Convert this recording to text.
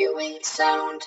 You sound.